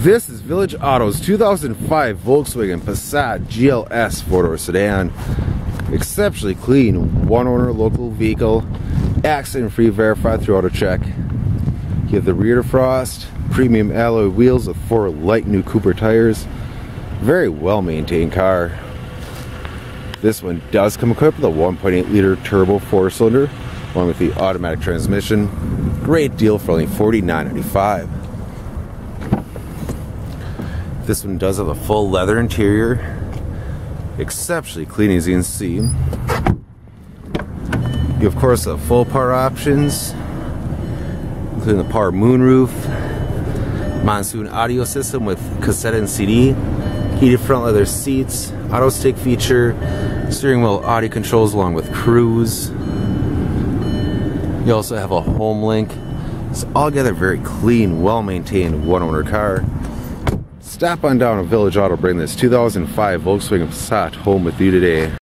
This is Village Auto's 2005 Volkswagen Passat GLS four-door sedan. Exceptionally clean, one-owner local vehicle, accident-free verified through AutoCheck. You have the rear defrost, premium alloy wheels with four light new Cooper tires. Very well-maintained car. This one does come equipped with a 1.8 liter turbo four-cylinder, along with the automatic transmission. Great deal for only $49.95. This one does have a full leather interior. Exceptionally clean as you can see. You of course have full power options, including the power moonroof, monsoon audio system with cassette and CD, heated front leather seats, auto stick feature, steering wheel audio controls along with cruise. You also have a home link. It's altogether very clean, well maintained one owner car. Stop on down to Village Auto, bring this 2005 Volkswagen Passat home with you today.